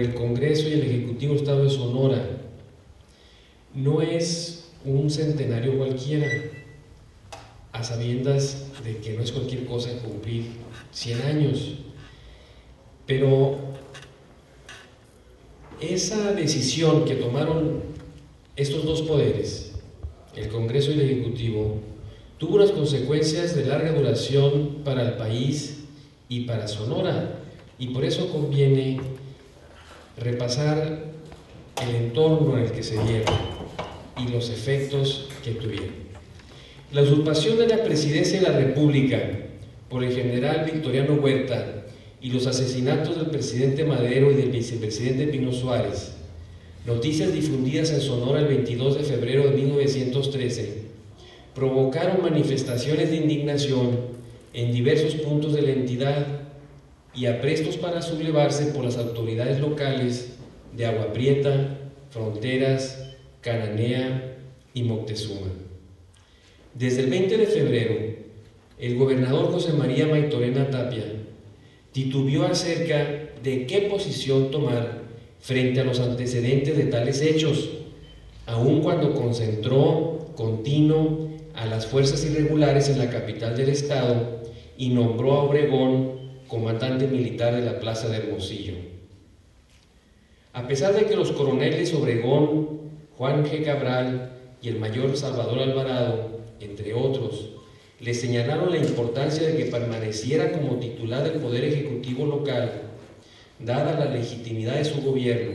el Congreso y el Ejecutivo Estado de Sonora. No es un centenario cualquiera, a sabiendas de que no es cualquier cosa cumplir 100 años. Pero esa decisión que tomaron estos dos poderes, el Congreso y el Ejecutivo, tuvo unas consecuencias de larga duración para el país y para Sonora, y por eso conviene repasar el entorno en el que se dieron y los efectos que tuvieron. La usurpación de la presidencia de la República por el general Victoriano Huerta y los asesinatos del presidente Madero y del vicepresidente Pino Suárez, noticias difundidas en Sonora el 22 de febrero de 1913, provocaron manifestaciones de indignación en diversos puntos de la entidad y aprestos para sublevarse por las autoridades locales de Agua Prieta, Fronteras, Cananea y Moctezuma. Desde el 20 de febrero, el gobernador José María Maitorena Tapia titubió acerca de qué posición tomar frente a los antecedentes de tales hechos, aun cuando concentró continuo a las fuerzas irregulares en la capital del estado y nombró a Obregón comandante militar de la plaza de Hermosillo. A pesar de que los coroneles Obregón, Juan G. Cabral y el mayor Salvador Alvarado, entre otros, le señalaron la importancia de que permaneciera como titular del Poder Ejecutivo local, dada la legitimidad de su gobierno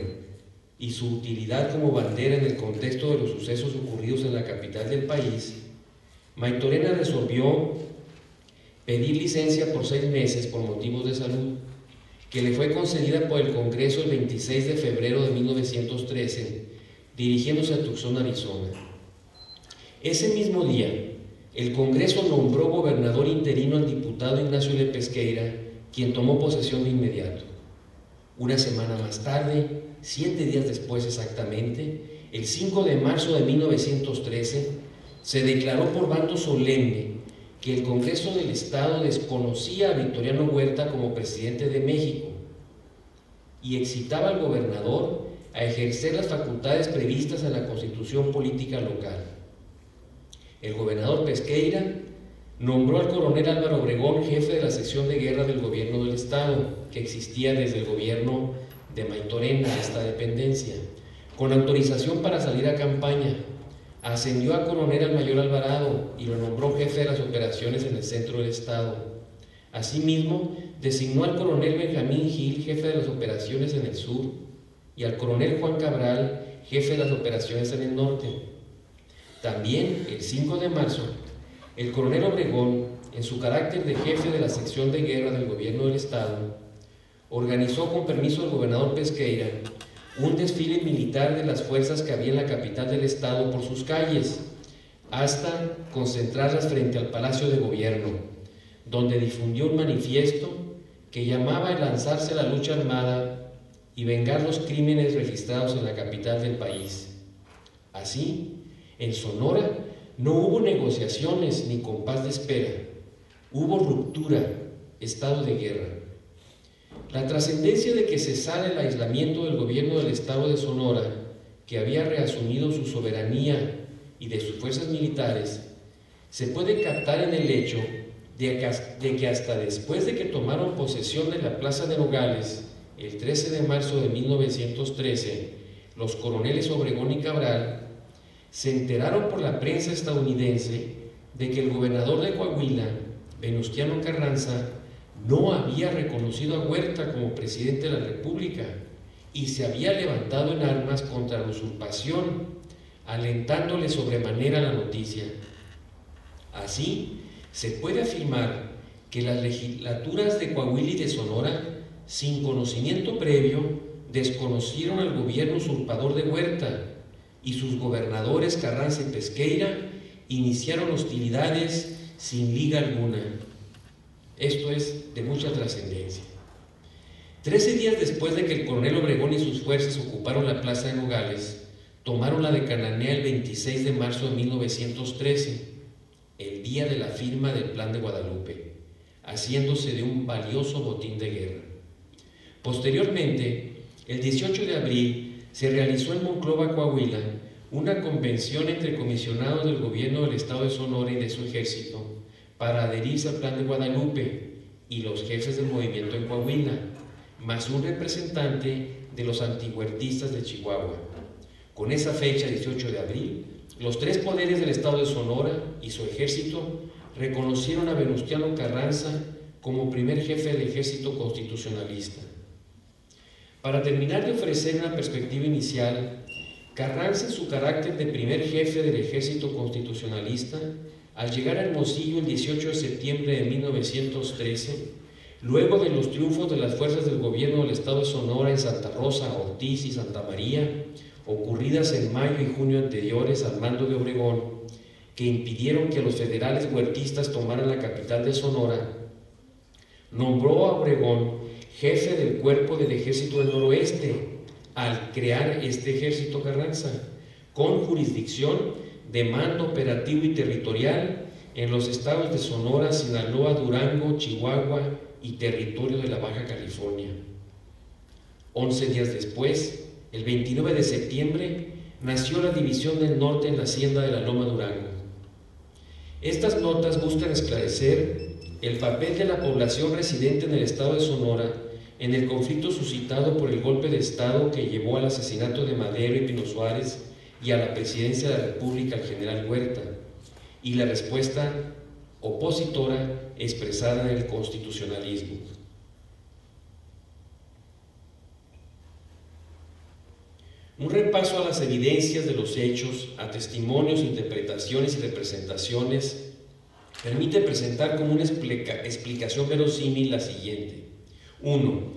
y su utilidad como bandera en el contexto de los sucesos ocurridos en la capital del país, Maitorena resolvió pedir licencia por seis meses por motivos de salud, que le fue concedida por el Congreso el 26 de febrero de 1913, dirigiéndose a Tucson, Arizona. Ese mismo día, el Congreso nombró gobernador interino al diputado Ignacio L. Pesqueira, quien tomó posesión de inmediato. Una semana más tarde, siete días después exactamente, el 5 de marzo de 1913, se declaró por bando solemne que el Congreso del Estado desconocía a Victoriano Huerta como presidente de México y excitaba al gobernador a ejercer las facultades previstas en la Constitución Política Local. El gobernador Pesqueira nombró al coronel Álvaro Obregón jefe de la sección de guerra del gobierno del Estado, que existía desde el gobierno de Maitorena, esta dependencia, con autorización para salir a campaña Ascendió a coronel al mayor Alvarado y lo nombró jefe de las operaciones en el centro del Estado. Asimismo, designó al coronel Benjamín Gil jefe de las operaciones en el sur y al coronel Juan Cabral jefe de las operaciones en el norte. También, el 5 de marzo, el coronel Obregón, en su carácter de jefe de la sección de guerra del gobierno del Estado, organizó con permiso del gobernador Pesqueira un desfile militar de las fuerzas que había en la capital del estado por sus calles, hasta concentrarlas frente al Palacio de Gobierno, donde difundió un manifiesto que llamaba a lanzarse a la lucha armada y vengar los crímenes registrados en la capital del país. Así, en Sonora no hubo negociaciones ni compás de espera, hubo ruptura, estado de guerra. La trascendencia de que cesara el aislamiento del gobierno del estado de Sonora, que había reasumido su soberanía y de sus fuerzas militares, se puede captar en el hecho de que, hasta después de que tomaron posesión de la Plaza de Nogales, el 13 de marzo de 1913, los coroneles Obregón y Cabral se enteraron por la prensa estadounidense de que el gobernador de Coahuila, Venustiano Carranza, no había reconocido a Huerta como presidente de la República y se había levantado en armas contra la usurpación, alentándole sobremanera la noticia. Así, se puede afirmar que las legislaturas de Coahuila y de Sonora, sin conocimiento previo, desconocieron al gobierno usurpador de Huerta y sus gobernadores Carranza y Pesqueira iniciaron hostilidades sin liga alguna. Esto es de mucha trascendencia. Trece días después de que el coronel Obregón y sus fuerzas ocuparon la plaza de Nogales, tomaron la de Cananea el 26 de marzo de 1913, el día de la firma del Plan de Guadalupe, haciéndose de un valioso botín de guerra. Posteriormente, el 18 de abril, se realizó en Monclova, Coahuila, una convención entre comisionados del gobierno del Estado de Sonora y de su ejército para adherirse al Plan de Guadalupe y los jefes del movimiento en Coahuila, más un representante de los antihuertistas de Chihuahua. Con esa fecha, 18 de abril, los tres poderes del Estado de Sonora y su ejército reconocieron a Venustiano Carranza como primer jefe del ejército constitucionalista. Para terminar de ofrecer una perspectiva inicial, Carranza en su carácter de primer jefe del ejército constitucionalista, al llegar a Hermosillo el 18 de septiembre de 1913, luego de los triunfos de las fuerzas del gobierno del estado de Sonora en Santa Rosa, Ortiz y Santa María, ocurridas en mayo y junio anteriores al mando de Obregón, que impidieron que los federales huertistas tomaran la capital de Sonora, nombró a Obregón jefe del cuerpo del ejército del noroeste al crear este ejército Carranza, con jurisdicción de mando operativo y territorial en los estados de Sonora, Sinaloa, Durango, Chihuahua y territorio de la Baja California. Once días después, el 29 de septiembre, nació la División del Norte en la Hacienda de la Loma Durango. Estas notas buscan esclarecer el papel de la población residente en el estado de Sonora en el conflicto suscitado por el golpe de Estado que llevó al asesinato de Madero y Pino Suárez y a la presidencia de la República al general Huerta, y la respuesta opositora expresada en el constitucionalismo. Un repaso a las evidencias de los hechos, a testimonios, interpretaciones y representaciones permite presentar como una explicación verosímil la siguiente. 1.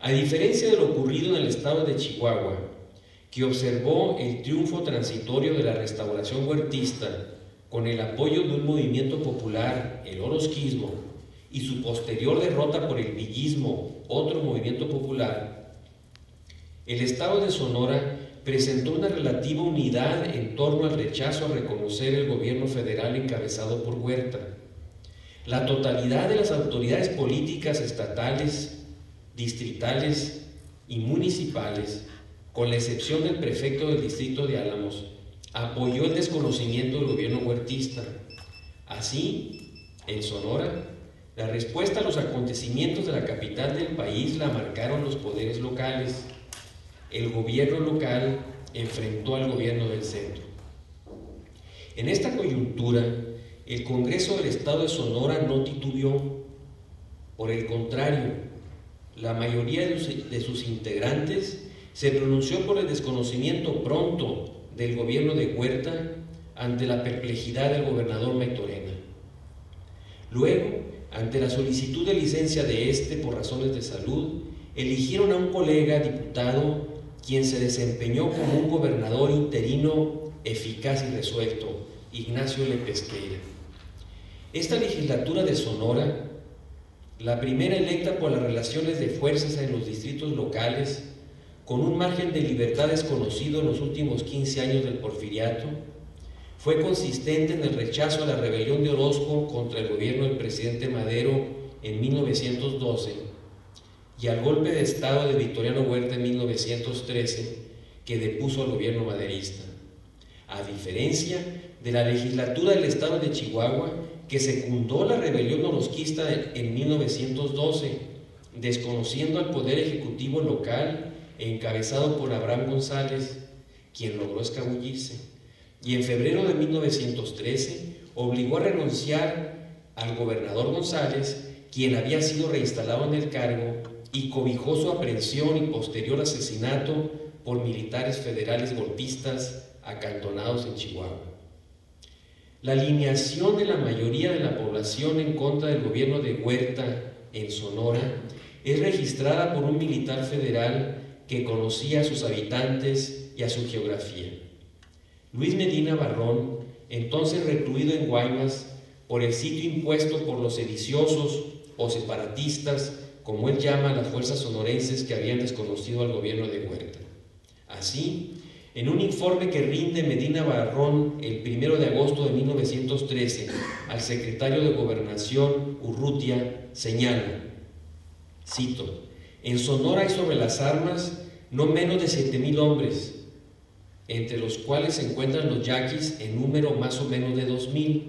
A diferencia de lo ocurrido en el estado de Chihuahua, que observó el triunfo transitorio de la restauración huertista con el apoyo de un movimiento popular, el orosquismo, y su posterior derrota por el villismo, otro movimiento popular, el Estado de Sonora presentó una relativa unidad en torno al rechazo a reconocer el gobierno federal encabezado por Huerta. La totalidad de las autoridades políticas estatales, distritales y municipales con la excepción del prefecto del distrito de Álamos, apoyó el desconocimiento del gobierno huertista. Así, en Sonora, la respuesta a los acontecimientos de la capital del país la marcaron los poderes locales. El gobierno local enfrentó al gobierno del centro. En esta coyuntura, el Congreso del Estado de Sonora no titubeó. Por el contrario, la mayoría de sus integrantes se pronunció por el desconocimiento pronto del gobierno de Huerta ante la perplejidad del gobernador Maitorena. Luego, ante la solicitud de licencia de este por razones de salud, eligieron a un colega diputado quien se desempeñó como un gobernador interino eficaz y resuelto, Ignacio Lepesqueira. Esta legislatura de Sonora, la primera electa por las relaciones de fuerzas en los distritos locales, con un margen de libertad desconocido en los últimos 15 años del porfiriato, fue consistente en el rechazo a la rebelión de Orozco contra el gobierno del presidente Madero en 1912 y al golpe de Estado de Victoriano Huerta en 1913 que depuso al gobierno maderista. A diferencia de la legislatura del Estado de Chihuahua, que secundó la rebelión orozquista en 1912, desconociendo al poder ejecutivo local encabezado por Abraham González, quien logró escabullirse, y en febrero de 1913 obligó a renunciar al gobernador González, quien había sido reinstalado en el cargo y cobijó su aprehensión y posterior asesinato por militares federales golpistas acantonados en Chihuahua. La alineación de la mayoría de la población en contra del gobierno de Huerta en Sonora es registrada por un militar federal que conocía a sus habitantes y a su geografía. Luis Medina Barrón, entonces recluido en Guaymas por el sitio impuesto por los sediciosos o separatistas, como él llama a las fuerzas sonorenses que habían desconocido al gobierno de Huerta. Así, En un informe que rinde Medina Barrón el 1 de agosto de 1913 al secretario de Gobernación Urrutia, señala, cito, en Sonora hay sobre las armas no menos de 7.000 hombres, entre los cuales se encuentran los yaquis en número más o menos de 2.000,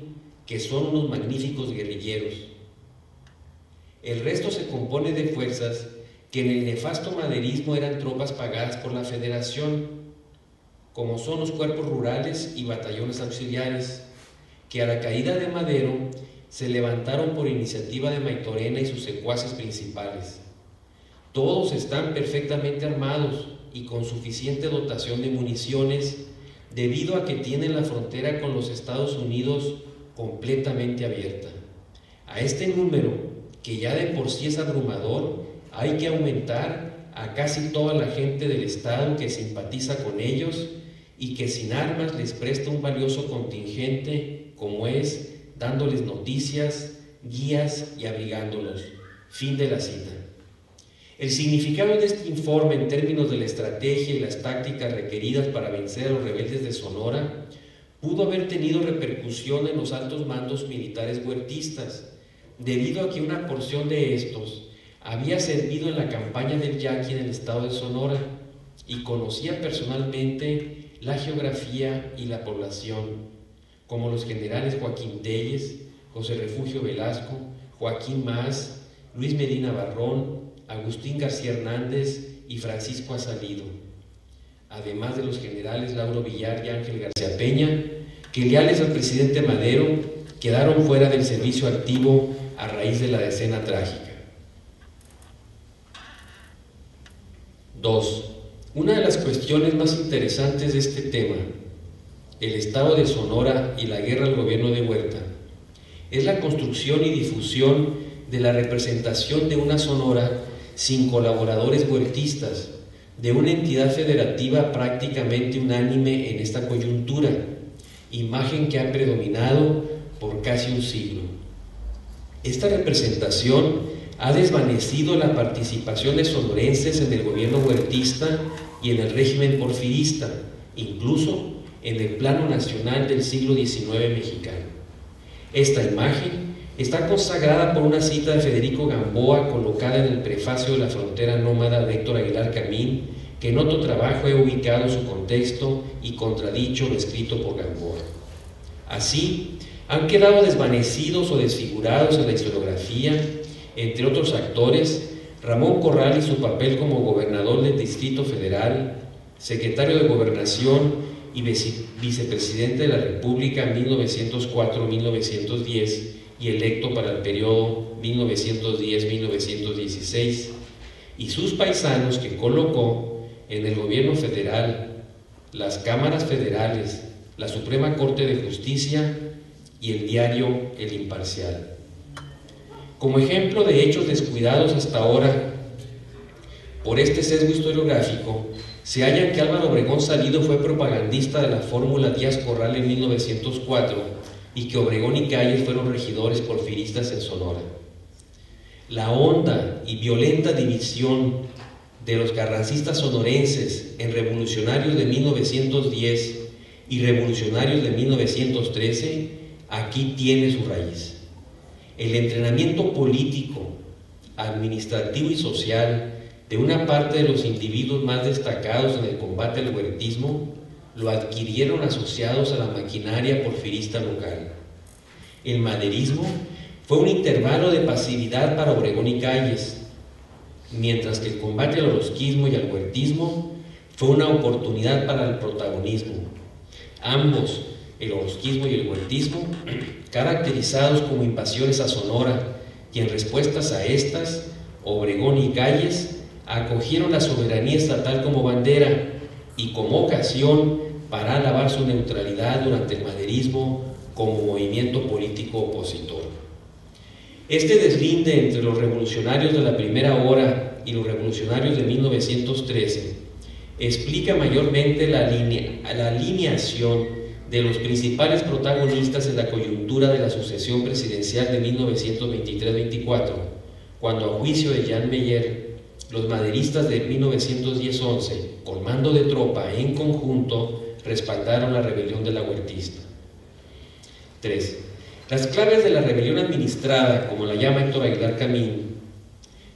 que son unos magníficos guerrilleros. El resto se compone de fuerzas que en el nefasto maderismo eran tropas pagadas por la Federación, como son los cuerpos rurales y batallones auxiliares, que a la caída de Madero se levantaron por iniciativa de Maitorena y sus secuaces principales. Todos están perfectamente armados y con suficiente dotación de municiones debido a que tienen la frontera con los Estados Unidos completamente abierta. A este número, que ya de por sí es abrumador, hay que aumentar a casi toda la gente del Estado que simpatiza con ellos y que sin armas les presta un valioso contingente como es dándoles noticias, guías y abrigándolos. Fin de la cita. El significado de este informe en términos de la estrategia y las tácticas requeridas para vencer a los rebeldes de Sonora pudo haber tenido repercusión en los altos mandos militares huertistas, debido a que una porción de estos había servido en la campaña del Yaqui en el estado de Sonora y conocía personalmente la geografía y la población, como los generales Joaquín Telles, José Refugio Velasco, Joaquín Más, Luis Medina Barrón, Agustín García Hernández y Francisco Asalido, además de los generales Lauro Villar y Ángel García Peña, que leales al presidente Madero quedaron fuera del servicio activo a raíz de la decena trágica. 2. Una de las cuestiones más interesantes de este tema, el estado de Sonora y la guerra al gobierno de Huerta, es la construcción y difusión de la representación de una Sonora sin colaboradores huertistas, de una entidad federativa prácticamente unánime en esta coyuntura, imagen que ha predominado por casi un siglo. Esta representación ha desvanecido la participación de sonorenses en el gobierno huertista y en el régimen porfirista, incluso en el plano nacional del siglo XIX mexicano. Esta imagen está consagrada por una cita de Federico Gamboa colocada en el prefacio de la frontera nómada de Héctor Aguilar Camín, que en otro trabajo he ubicado su contexto y contradicho lo escrito por Gamboa. Así, han quedado desvanecidos o desfigurados en la historiografía entre otros actores, Ramón Corral y su papel como gobernador del Distrito Federal, secretario de Gobernación y vicepresidente de la República en 1904-1910 y electo para el periodo 1910-1916, y sus paisanos que colocó en el gobierno federal, las cámaras federales, la Suprema Corte de Justicia y el diario El Imparcial. Como ejemplo de hechos descuidados hasta ahora por este sesgo historiográfico, se halla que Álvaro Obregón Salido fue propagandista de la fórmula Díaz Corral en 1904 y que Obregón y Calles fueron regidores porfiristas en Sonora. La honda y violenta división de los carrancistas sonorenses en revolucionarios de 1910 y revolucionarios de 1913 aquí tiene su raíz. El entrenamiento político, administrativo y social de una parte de los individuos más destacados en el combate al huertismo lo adquirieron asociados a la maquinaria porfirista local. El maderismo fue un intervalo de pasividad para Obregón y Calles, mientras que el combate al orosquismo y al huertismo fue una oportunidad para el protagonismo. Ambos el orosquismo y el huertismo, caracterizados como invasiones a Sonora, y en respuestas a estas, Obregón y Calles acogieron la soberanía estatal como bandera y como ocasión para alabar su neutralidad durante el maderismo como movimiento político opositor. Este deslinde entre los revolucionarios de la primera hora y los revolucionarios de 1913 explica mayormente la, la alineación de los principales protagonistas en la coyuntura de la sucesión presidencial de 1923-24, cuando a juicio de Jan Meyer, los maderistas de 1910-11 con mando de tropa en conjunto respaldaron la rebelión de la huertista. 3. Las claves de la rebelión administrada, como la llama Héctor Aguilar Camín,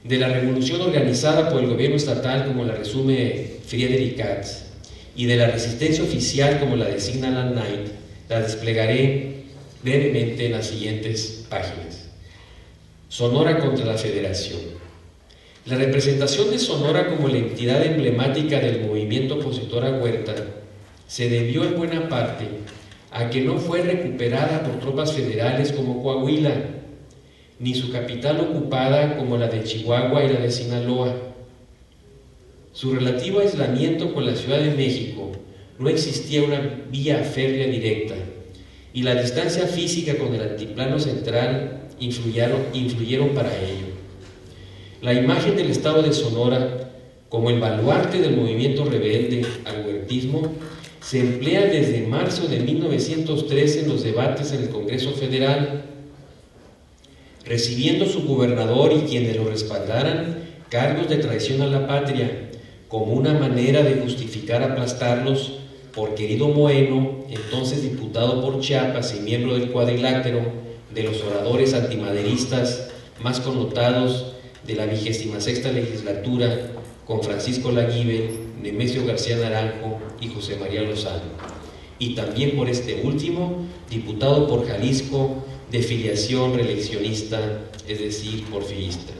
de la revolución organizada por el gobierno estatal, como la resume Friedrich Katz, y de la resistencia oficial, como la designa Alan Knight, la desplegaré brevemente en las siguientes páginas. Sonora contra la Federación. La representación de Sonora como la entidad emblemática del movimiento opositor a Huerta se debió en buena parte a que no fue recuperada por tropas federales como Coahuila, ni su capital ocupada como la de Chihuahua y la de Sinaloa. Su relativo aislamiento con la Ciudad de México no existía una vía férrea directa y la distancia física con el altiplano central influyeron, para ello. La imagen del estado de Sonora como el baluarte del movimiento rebelde al huertismo se emplea desde marzo de 1913 en los debates en el Congreso Federal, recibiendo su gobernador y quienes lo respaldaran cargos de traición a la patria, como una manera de justificar aplastarlos por querido Moeno, entonces diputado por Chiapas y miembro del cuadrilátero de los oradores antimaderistas más connotados de la vigésima sexta legislatura, con Francisco Laguibe, Nemesio García Naranjo y José María Lozano. Y también por este último, diputado por Jalisco de filiación reeleccionista, es decir, porfirista.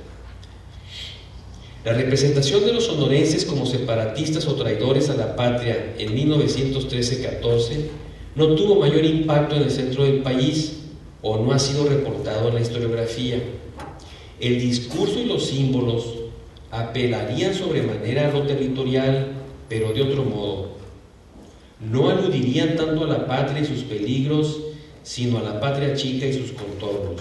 La representación de los sonorenses como separatistas o traidores a la patria en 1913-14 no tuvo mayor impacto en el centro del país o no ha sido reportado en la historiografía. El discurso y los símbolos apelarían sobremanera a lo territorial, pero de otro modo. No aludirían tanto a la patria y sus peligros, sino a la patria chica y sus contornos.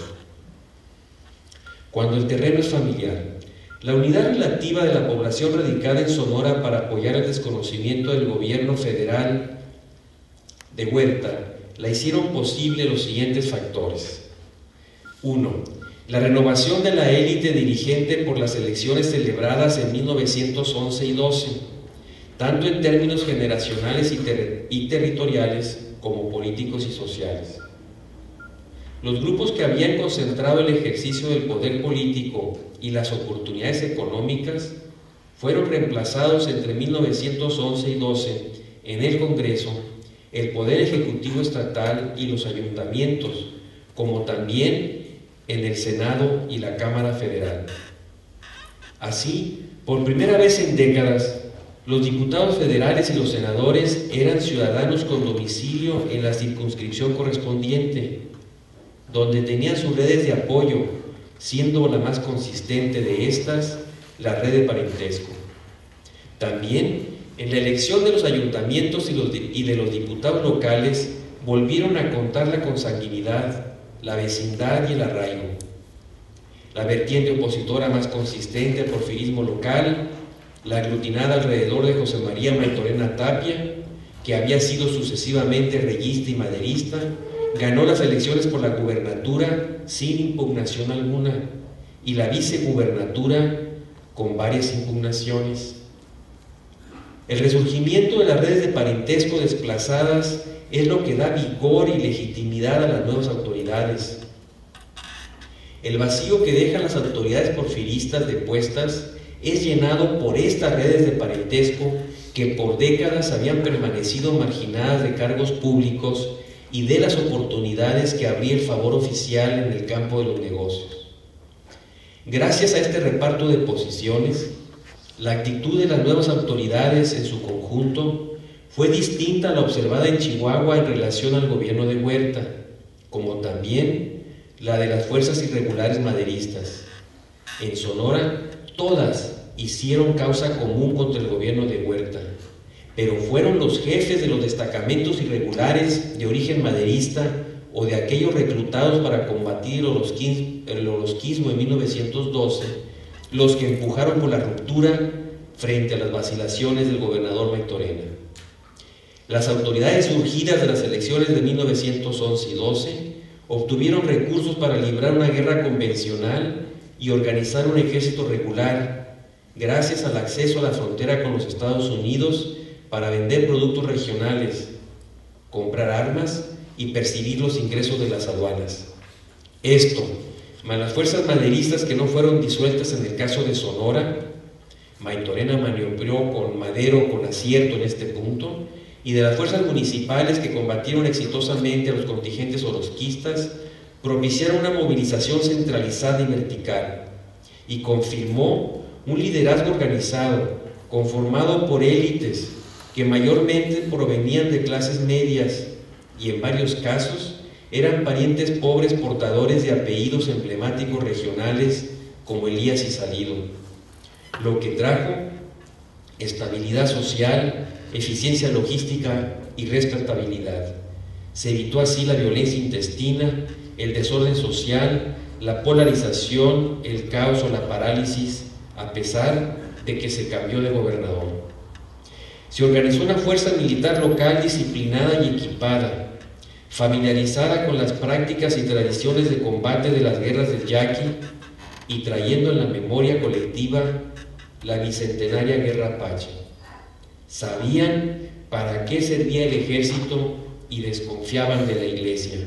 Cuando el terreno es familiar, la unidad relativa de la población radicada en Sonora para apoyar el desconocimiento del gobierno federal de Huerta la hicieron posible los siguientes factores. 1 la renovación de la élite dirigente por las elecciones celebradas en 1911 y 12, tanto en términos generacionales y, territoriales como políticos y sociales. Los grupos que habían concentrado el ejercicio del poder político y las oportunidades económicas fueron reemplazados entre 1911 y 12 en el Congreso, el Poder Ejecutivo Estatal y los ayuntamientos, como también en el Senado y la Cámara Federal. Así, por primera vez en décadas, los diputados federales y los senadores eran ciudadanos con domicilio en la circunscripción correspondiente, donde tenían sus redes de apoyo, siendo la más consistente de estas la red de parentesco. También en la elección de los ayuntamientos y, de los diputados locales volvieron a contar la consanguinidad la vecindad y el arraigo. La vertiente opositora más consistente al porfirismo local, la aglutinada alrededor de José María Maitorena Tapia, que había sido sucesivamente reyista y maderista, ganó las elecciones por la gubernatura sin impugnación alguna y la vicegubernatura con varias impugnaciones. El resurgimiento de las redes de parentesco desplazadas es lo que da vigor y legitimidad a las nuevas autoridades. El vacío que dejan las autoridades porfiristas depuestas es llenado por estas redes de parentesco que por décadas habían permanecido marginadas de cargos públicos y de las oportunidades que abría el favor oficial en el campo de los negocios. Gracias a este reparto de posiciones, la actitud de las nuevas autoridades en su conjunto fue distinta a la observada en Chihuahua en relación al gobierno de Huerta, como también la de las fuerzas irregulares maderistas. En Sonora, todas hicieron causa común contra el gobierno de Huerta, pero fueron los jefes de los destacamentos irregulares de origen maderista o de aquellos reclutados para combatir el orosquismo en 1912 los que empujaron por la ruptura frente a las vacilaciones del gobernador Maitorena. Las autoridades surgidas de las elecciones de 1911 y 12 obtuvieron recursos para librar una guerra convencional y organizar un ejército regular gracias al acceso a la frontera con los Estados Unidos para vender productos regionales, comprar armas y percibir los ingresos de las aduanas. Esto, más las fuerzas maderistas que no fueron disueltas en el caso de Sonora, Maitorena maniobró con Madero con acierto en este punto, y de las fuerzas municipales que combatieron exitosamente a los contingentes orosquistas, propiciaron una movilización centralizada y vertical, y confirmó un liderazgo organizado, conformado por élites que mayormente provenían de clases medias y en varios casos eran parientes pobres portadores de apellidos emblemáticos regionales como Elías y Salido, lo que trajo estabilidad social, eficiencia logística y respetabilidad. Se evitó así la violencia intestina, el desorden social, la polarización, el caos o la parálisis, a pesar de que se cambió de gobernador. Se organizó una fuerza militar local disciplinada y equipada, familiarizada con las prácticas y tradiciones de combate de las guerras del Yaqui y trayendo en la memoria colectiva la bicentenaria guerra Apache. Sabían para qué servía el ejército y desconfiaban de la iglesia.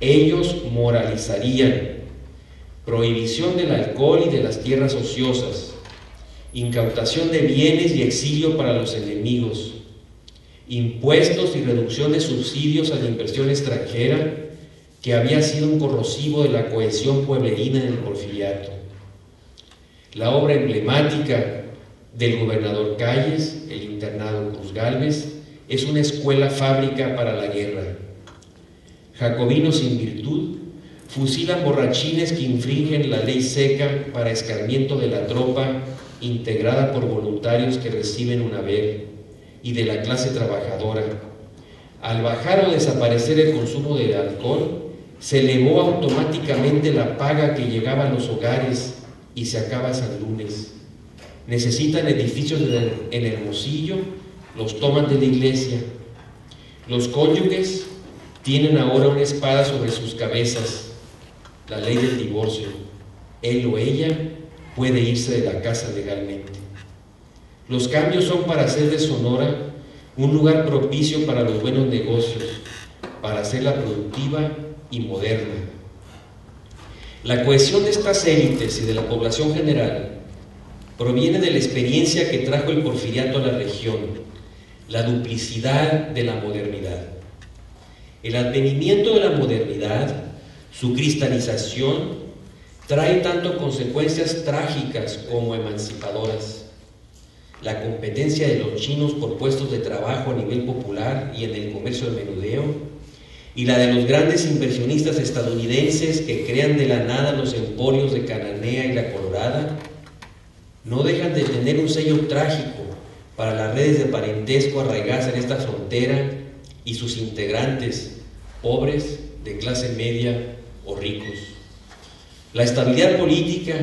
Ellos moralizarían prohibición del alcohol y de las tierras ociosas, incautación de bienes y exilio para los enemigos, impuestos y reducción de subsidios a la inversión extranjera, que había sido un corrosivo de la cohesión pueblerina en el porfiriato. La obra emblemática del gobernador Calles, el internado Cruz Galvez, es una escuela fábrica para la guerra. Jacobinos sin virtud fusilan borrachines que infringen la ley seca para escarmiento de la tropa integrada por voluntarios que reciben un haber y de la clase trabajadora. Al bajar o desaparecer el consumo de alcohol, se elevó automáticamente la paga que llegaba a los hogares y se acaba San Lunes. Necesitan edificios en Hermosillo, los toman de la iglesia. Los cónyuges tienen ahora una espada sobre sus cabezas, la ley del divorcio. Él o ella puede irse de la casa legalmente. Los cambios son para hacer de Sonora un lugar propicio para los buenos negocios, para hacerla productiva y moderna. La cohesión de estas élites y de la población general proviene de la experiencia que trajo el porfiriato a la región, la duplicidad de la modernidad. El advenimiento de la modernidad, su cristalización, trae tanto consecuencias trágicas como emancipadoras. La competencia de los chinos por puestos de trabajo a nivel popular y en el comercio de menudeo, y la de los grandes inversionistas estadounidenses que crean de la nada los emporios de Cananea y La Colorada, no dejan de tener un sello trágico para las redes de parentesco arraigadas en esta frontera y sus integrantes, pobres, de clase media o ricos. La estabilidad política,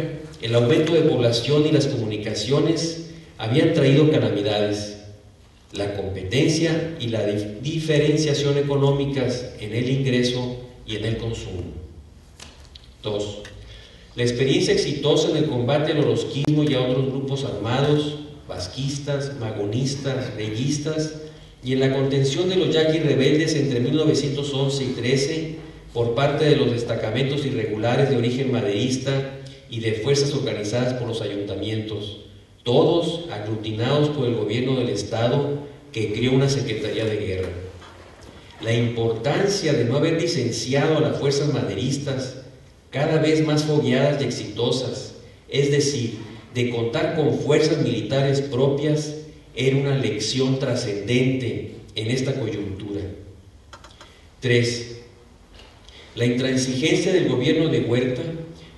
el aumento de población y las comunicaciones habían traído calamidades. La competencia y la diferenciación económicas en el ingreso y en el consumo. 2. La experiencia exitosa en el combate al orosquismo y a otros grupos armados, vasquistas, magonistas, reyistas, y en la contención de los yaquis rebeldes entre 1911 y 13 por parte de los destacamentos irregulares de origen maderista y de fuerzas organizadas por los ayuntamientos, todos aglutinados por el gobierno del Estado que creó una Secretaría de Guerra. La importancia de no haber licenciado a las fuerzas maderistas, cada vez más fogueadas y exitosas, es decir, de contar con fuerzas militares propias, era una lección trascendente en esta coyuntura. 3. La intransigencia del gobierno de Huerta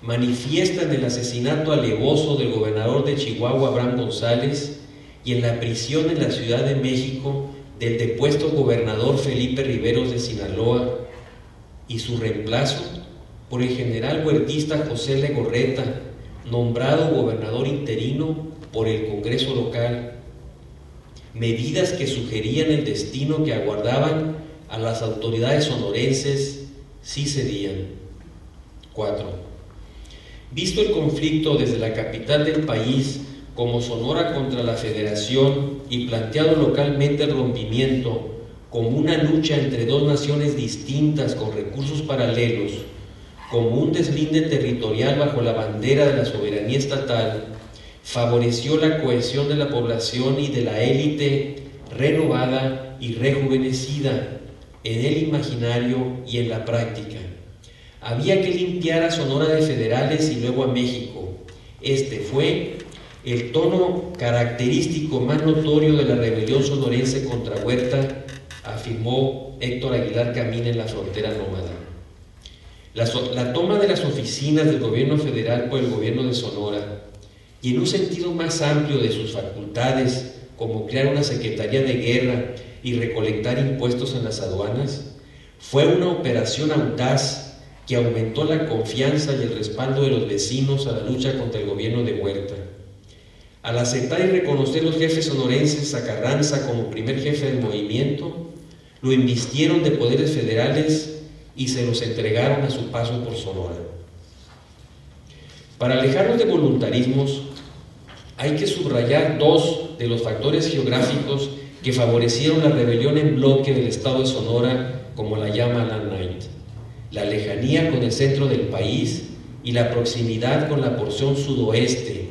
manifiesta en el asesinato alevoso del gobernador de Chihuahua, Abraham González, y en la prisión en la Ciudad de México del depuesto gobernador Felipe Riveros de Sinaloa y su reemplazo por el general huertista José Legorreta, nombrado gobernador interino por el Congreso local. Medidas que sugerían el destino que aguardaban a las autoridades sonorenses sí cedían. 4. Visto el conflicto desde la capital del país como Sonora contra la Federación y planteado localmente el rompimiento como una lucha entre dos naciones distintas con recursos paralelos, como un deslinde territorial bajo la bandera de la soberanía estatal, favoreció la cohesión de la población y de la élite renovada y rejuvenecida en el imaginario y en la práctica. Había que limpiar a Sonora de federales y luego a México. Este fue el tono característico más notorio de la rebelión sonorense contra Huerta, afirmó Héctor Aguilar Camín en la frontera nómada. La, toma de las oficinas del gobierno federal por el gobierno de Sonora y en un sentido más amplio de sus facultades, como crear una Secretaría de Guerra y recolectar impuestos en las aduanas, fue una operación audaz que aumentó la confianza y el respaldo de los vecinos a la lucha contra el gobierno de Huerta. Al aceptar y reconocer los jefes sonorenses a Carranza como primer jefe del movimiento, lo invistieron de poderes federales y se los entregaron a su paso por Sonora. Para alejarnos de voluntarismos, hay que subrayar dos de los factores geográficos que favorecieron la rebelión en bloque del estado de Sonora, como la llama Alan Knight. La lejanía con el centro del país y la proximidad con la porción sudoeste,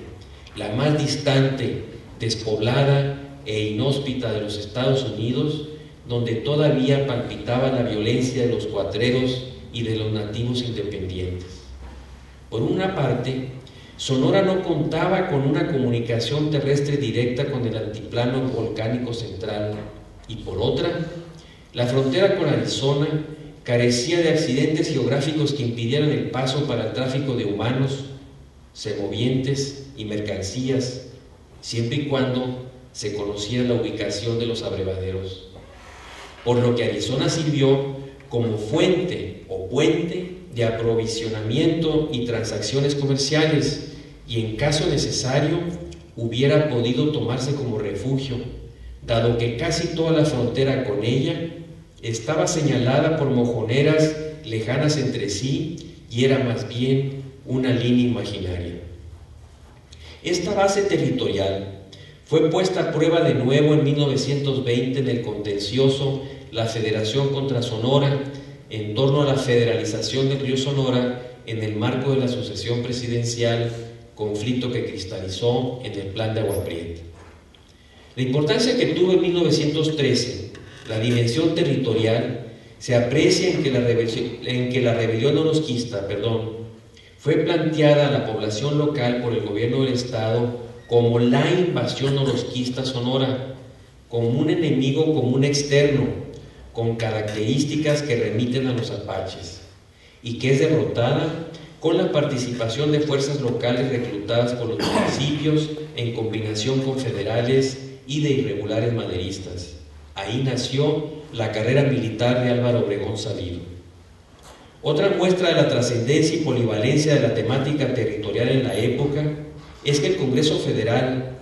la más distante, despoblada e inhóspita de los Estados Unidos, donde todavía palpitaba la violencia de los cuatreros y de los nativos independientes. Por una parte, Sonora no contaba con una comunicación terrestre directa con el altiplano volcánico central y por otra, la frontera con Arizona carecía de accidentes geográficos que impidieran el paso para el tráfico de humanos, semovientes y mercancías, siempre y cuando se conociera la ubicación de los abrevaderos. Por lo que Arizona sirvió como fuente o puente de aprovisionamiento y transacciones comerciales y en caso necesario hubiera podido tomarse como refugio, dado que casi toda la frontera con ella estaba señalada por mojoneras lejanas entre sí y era más bien una línea imaginaria. Esta base territorial fue puesta a prueba de nuevo en 1920 en el contencioso La Federación contra Sonora en torno a la federalización del río Sonora en el marco de la sucesión presidencial, conflicto que cristalizó en el plan de Agua Prieta. La importancia que tuvo en 1913 la dimensión territorial se aprecia en que la rebelión, en que la rebelión orosquista perdón, fue planteada a la población local por el gobierno del Estado como la invasión orosquista sonora, como un enemigo común externo, con características que remiten a los apaches, y que es derrotada con la participación de fuerzas locales reclutadas por los municipios en combinación con federales y de irregulares maderistas. Ahí nació la carrera militar de Álvaro Obregón Sabido. Otra muestra de la trascendencia y polivalencia de la temática territorial en la época es que el Congreso Federal,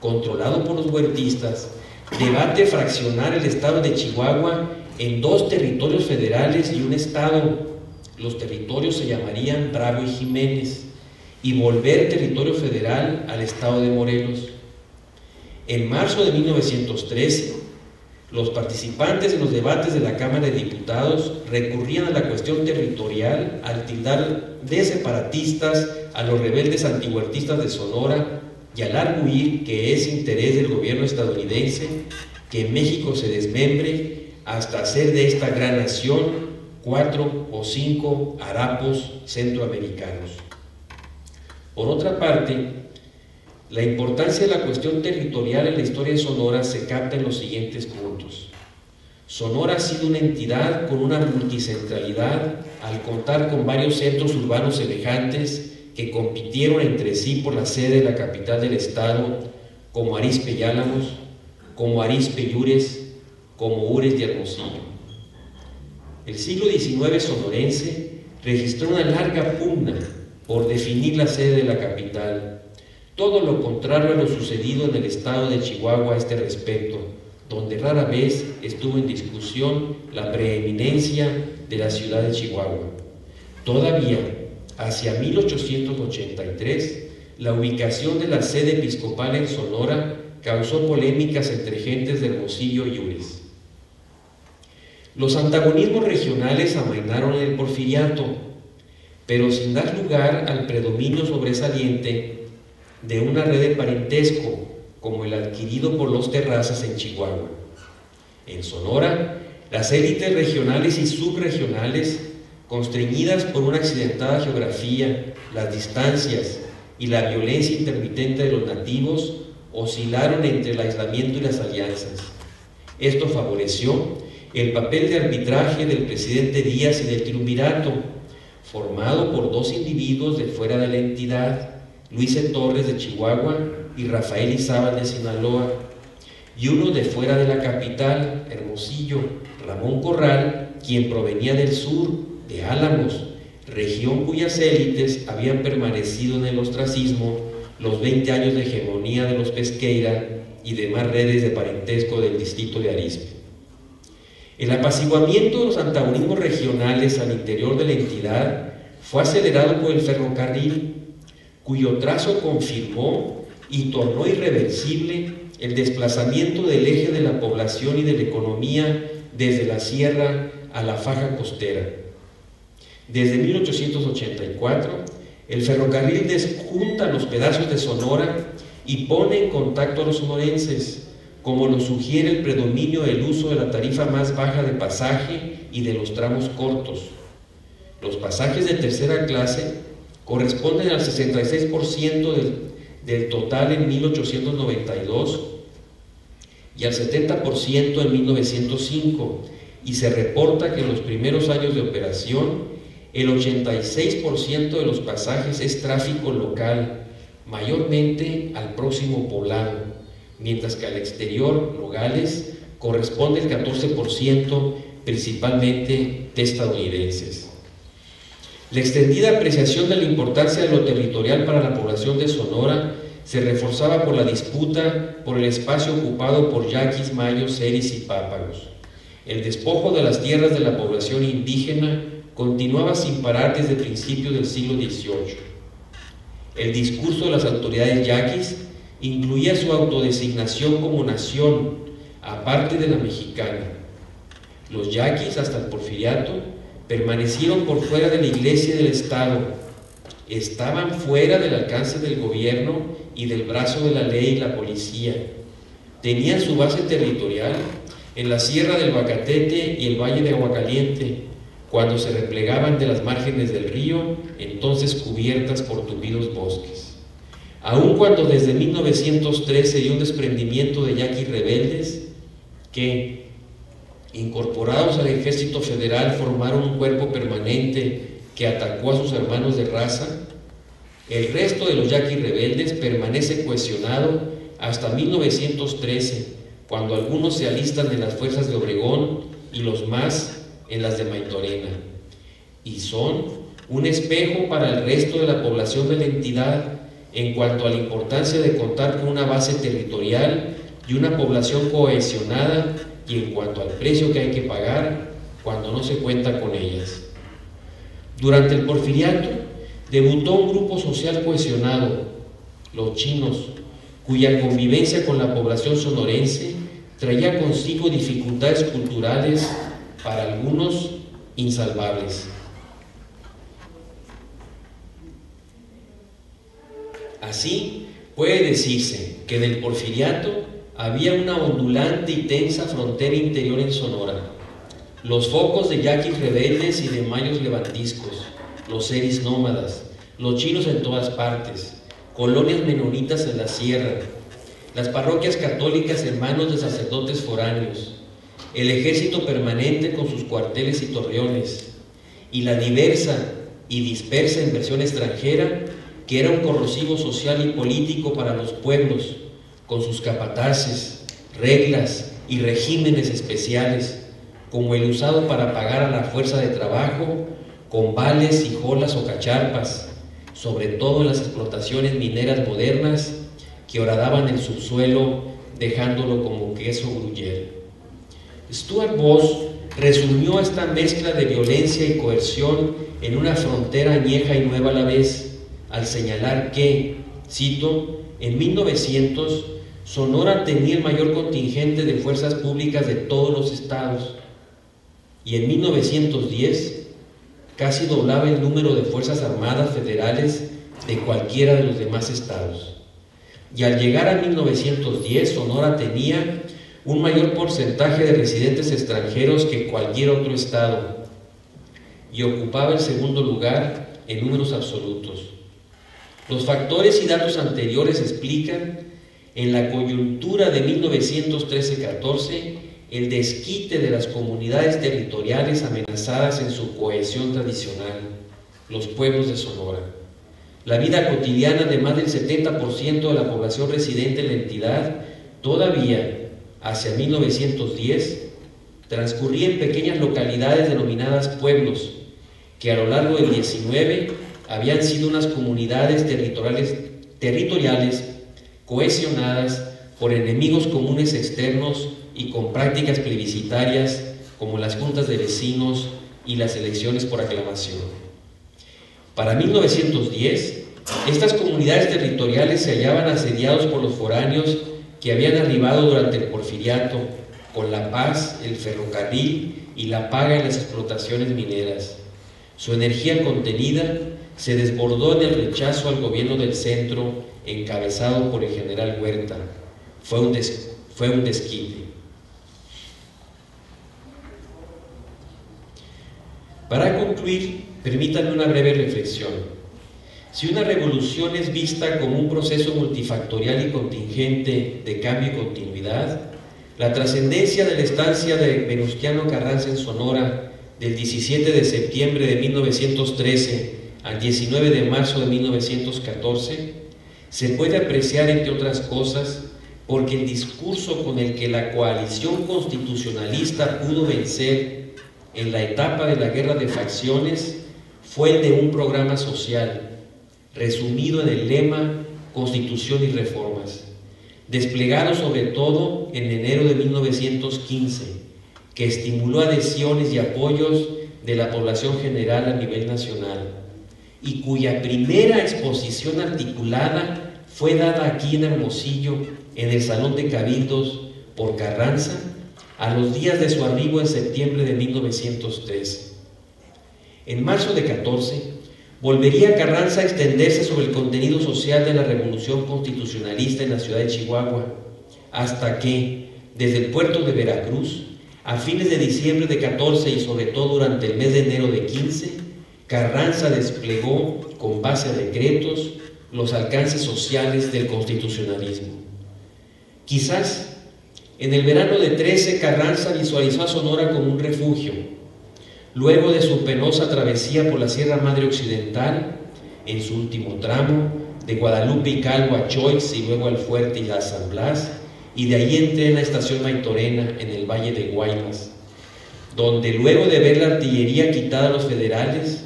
controlado por los huertistas, debate fraccionar el estado de Chihuahua en dos territorios federales y un estado. Los territorios se llamarían Bravo y Jiménez y volver territorio federal al estado de Morelos. En marzo de 1913, los participantes en los debates de la Cámara de Diputados recurrían a la cuestión territorial al tildar de separatistas a los rebeldes antihuertistas de Sonora y al arguir que es interés del gobierno estadounidense que México se desmembre hasta hacer de esta gran nación cuatro o cinco harapos centroamericanos. Por otra parte, la importancia de la cuestión territorial en la historia de Sonora se capta en los siguientes puntos. Sonora ha sido una entidad con una multicentralidad al contar con varios centros urbanos semejantes que compitieron entre sí por la sede de la capital del estado, como Arispe y Álamos, como Arispe y Ures, como Ures y Hermosillo. El siglo XIX sonorense registró una larga pugna por definir la sede de la capital todo lo contrario a lo sucedido en el estado de Chihuahua a este respecto, donde rara vez estuvo en discusión la preeminencia de la ciudad de Chihuahua. Todavía, hacia 1883, la ubicación de la sede episcopal en Sonora causó polémicas entre gentes de Hermosillo y Ures. Los antagonismos regionales amainaron el porfiriato, pero sin dar lugar al predominio sobresaliente de una red de parentesco como el adquirido por los terrazas en Chihuahua. En Sonora, las élites regionales y subregionales, constreñidas por una accidentada geografía, las distancias y la violencia intermitente de los nativos, oscilaron entre el aislamiento y las alianzas. Esto favoreció el papel de arbitraje del presidente Díaz y del triunvirato, formado por dos individuos de fuera de la entidad, Luis e. Torres de Chihuahua y Rafael Izábal de Sinaloa, y uno de fuera de la capital, Hermosillo, Ramón Corral, quien provenía del sur, de Álamos, región cuyas élites habían permanecido en el ostracismo los 20 años de hegemonía de los Pesqueira y demás redes de parentesco del distrito de Arizpe. El apaciguamiento de los antagonismos regionales al interior de la entidad fue acelerado por el ferrocarril, cuyo trazo confirmó y tornó irreversible el desplazamiento del eje de la población y de la economía desde la sierra a la faja costera. Desde 1884, el ferrocarril desjunta los pedazos de Sonora y pone en contacto a los sonorenses, como lo sugiere el predominio del uso de la tarifa más baja de pasaje y de los tramos cortos. Los pasajes de tercera clase corresponden al 66% del, del total en 1892 y al 70% en 1905 y se reporta que en los primeros años de operación el 86% de los pasajes es tráfico local, mayormente al próximo poblado mientras que al exterior, Nogales, corresponde el 14%, principalmente de estadounidenses. La extendida apreciación de la importancia de lo territorial para la población de Sonora se reforzaba por la disputa por el espacio ocupado por yaquis, mayos, seris y pápagos. El despojo de las tierras de la población indígena continuaba sin parar desde principios del siglo XVIII. El discurso de las autoridades yaquis incluía su autodesignación como nación, aparte de la mexicana. Los yaquis, hasta el porfiriato, permanecieron por fuera de la iglesia y del Estado, estaban fuera del alcance del gobierno y del brazo de la ley y la policía. Tenían su base territorial en la Sierra del Bacatete y el Valle de Aguacaliente, cuando se replegaban de las márgenes del río, entonces cubiertas por tupidos bosques. Aun cuando desde 1913 dio un desprendimiento de yaquis rebeldes que, incorporados al ejército federal, formaron un cuerpo permanente que atacó a sus hermanos de raza, el resto de los yaquis rebeldes permanece cohesionado hasta 1913, cuando algunos se alistan en las fuerzas de Obregón y los más en las de Maitorena, y son un espejo para el resto de la población de la entidad en cuanto a la importancia de contar con una base territorial y una población cohesionada y en cuanto al precio que hay que pagar cuando no se cuenta con ellas. Durante el porfiriato debutó un grupo social cohesionado, los chinos, cuya convivencia con la población sonorense traía consigo dificultades culturales para algunos insalvables. Así, puede decirse que del porfiriato había una ondulante y tensa frontera interior en Sonora. Los focos de yaquis rebeldes y de mayos levantiscos, los seris nómadas, los chinos en todas partes, colonias menonitas en la sierra, las parroquias católicas en manos de sacerdotes foráneos, el ejército permanente con sus cuarteles y torreones, y la diversa y dispersa inversión extranjera que era un corrosivo social y político para los pueblos, con sus capataces, reglas y regímenes especiales, como el usado para pagar a la fuerza de trabajo, con vales y jolas o cacharpas, sobre todo en las explotaciones mineras modernas que horadaban el subsuelo dejándolo como queso gruyere. Stuart Boss resumió esta mezcla de violencia y coerción en una frontera añeja y nueva a la vez, al señalar que, cito, en 1900 Sonora tenía el mayor contingente de fuerzas públicas de todos los estados y en 1910 casi doblaba el número de fuerzas armadas federales de cualquiera de los demás estados. Y al llegar a 1910, Sonora tenía un mayor porcentaje de residentes extranjeros que cualquier otro estado y ocupaba el segundo lugar en números absolutos. Los factores y datos anteriores explican en la coyuntura de 1913-14 el desquite de las comunidades territoriales amenazadas en su cohesión tradicional, los pueblos de Sonora. La vida cotidiana de más del 70% de la población residente en la entidad todavía hacia 1910 transcurría en pequeñas localidades denominadas pueblos, que a lo largo del 19 habían sido unas comunidades territoriales, territoriales cohesionadas por enemigos comunes externos y con prácticas plebiscitarias como las juntas de vecinos y las elecciones por aclamación. Para 1910, estas comunidades territoriales se hallaban asediados por los foráneos que habían arribado durante el porfiriato con la paz, el ferrocarril y la paga en las explotaciones mineras. Su energía contenida se desbordó en el rechazo al gobierno del centro encabezado por el general Huerta. Fue un, fue un desquite. Para concluir, permítanme una breve reflexión. Si una revolución es vista como un proceso multifactorial y contingente de cambio y continuidad, la trascendencia de la estancia de Venustiano Carranza en Sonora del 17 de septiembre de 1913 al 19 de marzo de 1914 se puede apreciar, entre otras cosas, porque el discurso con el que la coalición constitucionalista pudo vencer en la etapa de la guerra de facciones fue el de un programa social, resumido en el lema Constitución y Reformas, desplegado sobre todo en enero de 1915, que estimuló adhesiones y apoyos de la población general a nivel nacional y cuya primera exposición articulada fue dada aquí en Hermosillo, en el Salón de Cabildos, por Carranza, a los días de su arribo en septiembre de 1913. En marzo de 14, volvería Carranza a extenderse sobre el contenido social de la revolución constitucionalista en la ciudad de Chihuahua, hasta que, desde el puerto de Veracruz, a fines de diciembre de 14 y sobre todo durante el mes de enero de 15, Carranza desplegó con base a decretos los alcances sociales del constitucionalismo. Quizás en el verano de 13 Carranza visualizó a Sonora como un refugio. Luego de su penosa travesía por la Sierra Madre Occidental, en su último tramo, de Guadalupe y Calvo a Choix y luego al Fuerte y a San Blas, y de ahí entré en la estación Maitorena, en el Valle de Guaymas, donde luego de ver la artillería quitada a los federales,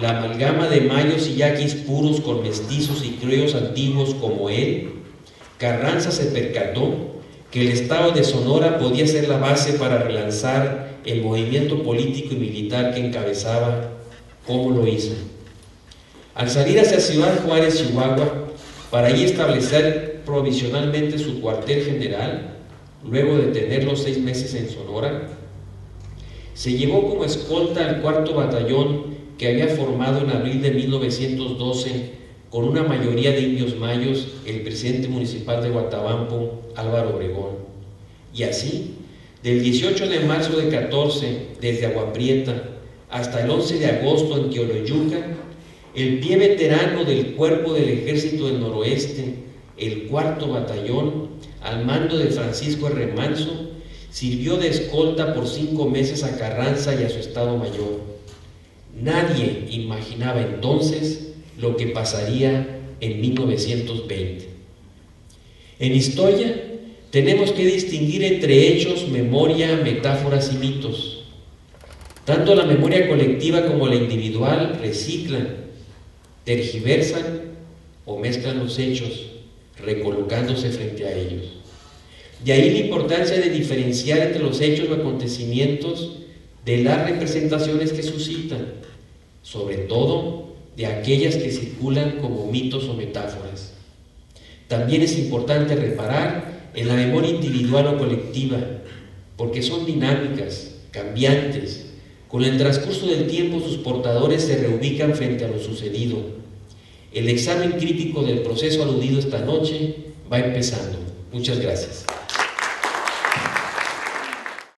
la amalgama de mayos y yaquis puros con mestizos y criollos antiguos como él, Carranza se percató que el Estado de Sonora podía ser la base para relanzar el movimiento político y militar que encabezaba, como lo hizo. Al salir hacia Ciudad Juárez, Chihuahua, para allí establecer provisionalmente su cuartel general, luego de tenerlo seis meses en Sonora, se llevó como escolta al cuarto batallón que había formado en abril de 1912 con una mayoría de indios mayos el presidente municipal de Guatabampo, Álvaro Obregón. Y así, del 18 de marzo de 14, desde Agua Prieta, hasta el 11 de agosto en Teoloyuca, el pie veterano del cuerpo del ejército del noroeste, el cuarto batallón, al mando de Francisco R. Manso, sirvió de escolta por cinco meses a Carranza y a su estado mayor. Nadie imaginaba entonces lo que pasaría en 1920. En historia tenemos que distinguir entre hechos, memoria, metáforas y mitos. Tanto la memoria colectiva como la individual reciclan, tergiversan o mezclan los hechos, recolocándose frente a ellos. De ahí la importancia de diferenciar entre los hechos o acontecimientos de las representaciones que suscitan, sobre todo de aquellas que circulan como mitos o metáforas. También es importante reparar en la memoria individual o colectiva, porque son dinámicas, cambiantes. Con el transcurso del tiempo sus portadores se reubican frente a lo sucedido. El examen crítico del proceso aludido esta noche va empezando. Muchas gracias.